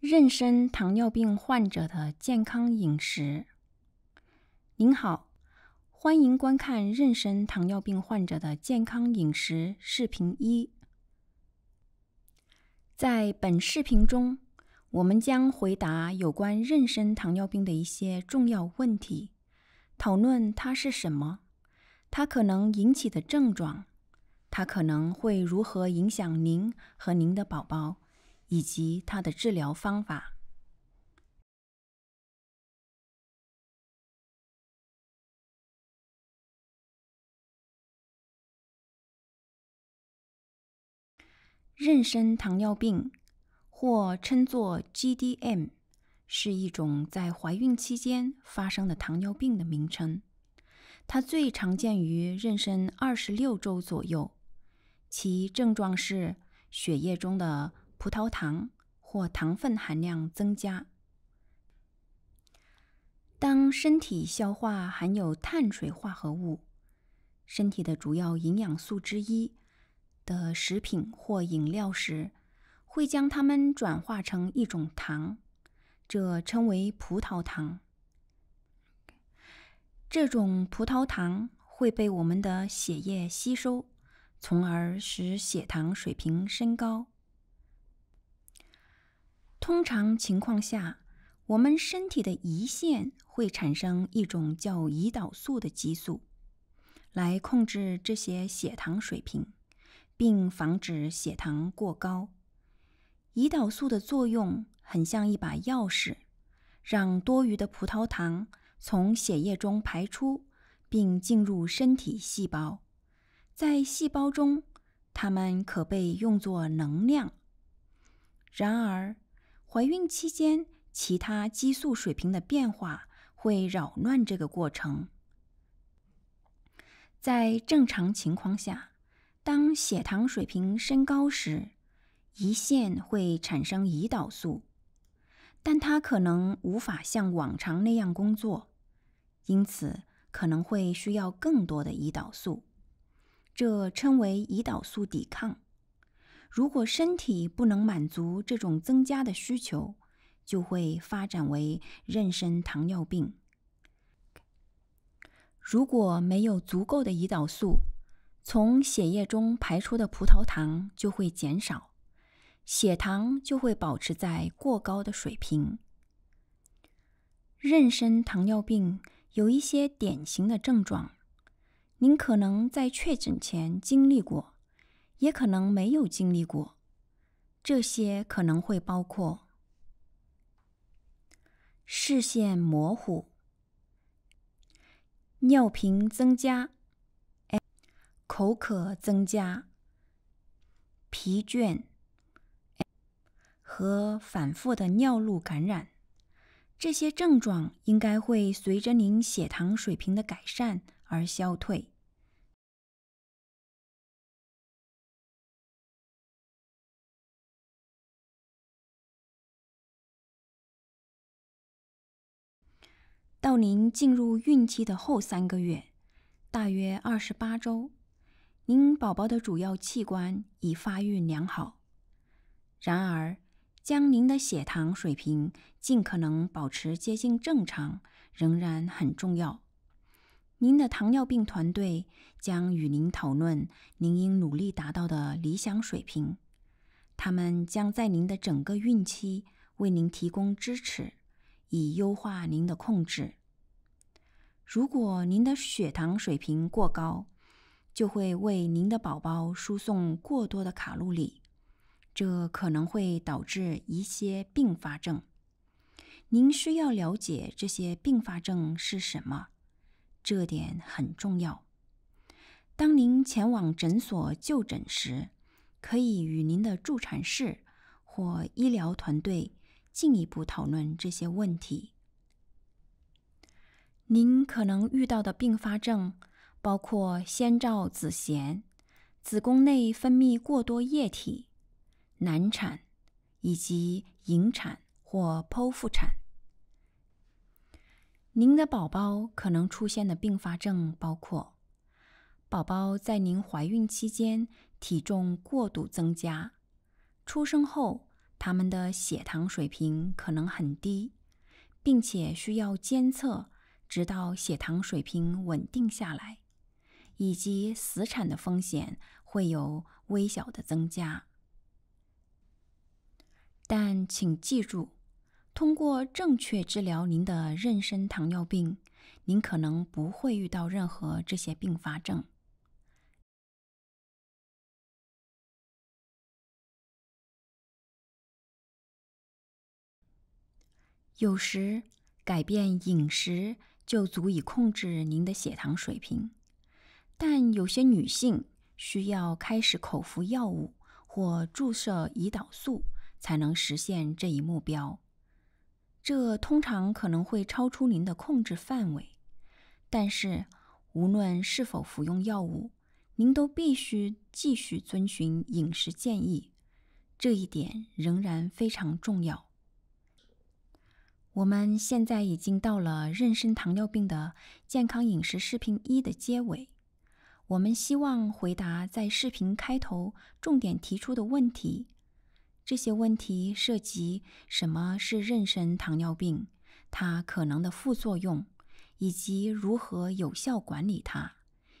妊娠糖尿病患者的健康饮食。您好，欢迎观看妊娠糖尿病患者的健康饮食视频一。在本视频中，我们将回答有关妊娠糖尿病的一些重要问题，讨论它是什么，它可能引起的症状，它可能会如何影响您和您的宝宝。以及它的治疗方法。妊娠糖尿病，或称作 GDM，是一种在怀孕期间发生的糖尿病的名称。它最常见于妊娠二十六周左右，其症状是血液中的。葡萄糖或糖分含量增加。当身体消化含有碳水化合物（身体的主要营养素之一）的食品或饮料时，会将它们转化成一种糖，这称为葡萄糖。这种葡萄糖会被我们的血液吸收，从而使血糖水平升高。通常情况下，我们身体的胰腺会产生一种叫胰岛素的激素，来控制这些血糖水平，并防止血糖过高。胰岛素的作用很像一把钥匙，让多余的葡萄糖从血液中排出，并进入身体细胞。在细胞中，它们可被用作能量。然而，怀孕期间，其他激素水平的变化会扰乱这个过程。在正常情况下，当血糖水平升高时，胰腺会产生胰岛素，但它可能无法像往常那样工作，因此可能会需要更多的胰岛素，这称为胰岛素抵抗。如果身体不能满足这种增加的需求，就会发展为妊娠糖尿病。如果没有足够的胰岛素，从血液中排出的葡萄糖就会减少，血糖就会保持在过高的水平。妊娠糖尿病有一些典型的症状，您可能在确诊前经历过。也可能没有经历过，这些可能会包括视线模糊、尿频增加、口渴增加、疲倦和反复的尿路感染。这些症状应该会随着您血糖水平的改善而消退。到您进入孕期的后三个月，大约二十八周，您宝宝的主要器官已发育良好。然而，将您的血糖水平尽可能保持接近正常仍然很重要。您的糖尿病团队将与您讨论您应努力达到的理想水平。他们将在您的整个孕期为您提供支持。以优化您的控制。如果您的血糖水平过高，就会为您的宝宝输送过多的卡路里，这可能会导致一些并发症。您需要了解这些并发症是什么，这点很重要。当您前往诊所就诊时，可以与您的助产士或医疗团队。进一步讨论这些问题。您可能遇到的并发症包括先兆子痫、子宫内分泌过多液体、难产以及引产或剖腹产。您的宝宝可能出现的并发症包括：宝宝在您怀孕期间体重过度增加，出生后。他们的血糖水平可能很低，并且需要监测直到血糖水平稳定下来，以及死产的风险会有微小的增加。但请记住，通过正确治疗您的妊娠糖尿病，您可能不会遇到任何这些并发症。有时，改变饮食就足以控制您的血糖水平，但有些女性需要开始口服药物或注射胰岛素才能实现这一目标。这通常可能会超出您的控制范围，但是无论是否服用药物，您都必须继续遵循饮食建议，这一点仍然非常重要。我们现在已经到了妊娠糖尿病的健康饮食视频一的结尾。我们希望回答在视频开头重点提出的问题。这些问题涉及什么是妊娠糖尿病、它可能的副作用，以及如何有效管理它，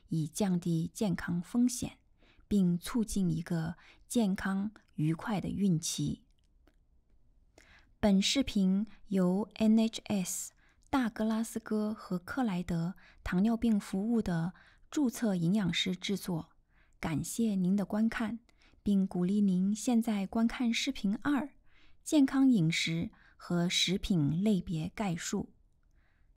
以降低健康风险，并促进一个健康愉快的孕期。本视频由 NHS 大格拉斯哥和克莱德糖尿病服务的注册营养师制作。感谢您的观看，并鼓励您现在观看视频二：健康饮食和食品类别概述。